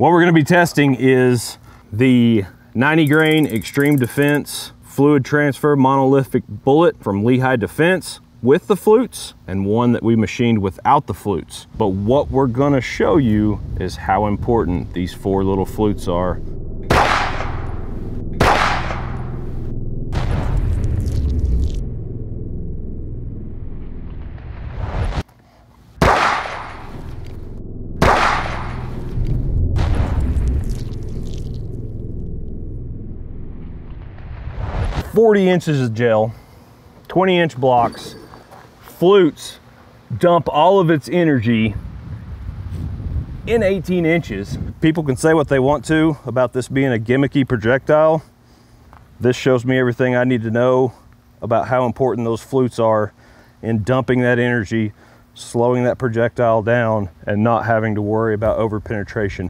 What we're gonna be testing is the 90 grain Xtreme Defense fluid transfer monolithic bullet from Lehigh Defense with the flutes and one that we machined without the flutes. But what we're gonna show you is how important these four little flutes are 40 inches of gel, 20 inch blocks, flutes dump all of its energy in 18 inches. People can say what they want to about this being a gimmicky projectile. This shows me everything I need to know about how important those flutes are in dumping that energy, slowing that projectile down, and not having to worry about over penetration.